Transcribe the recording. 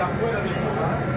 está fuera del ¿eh? lugar.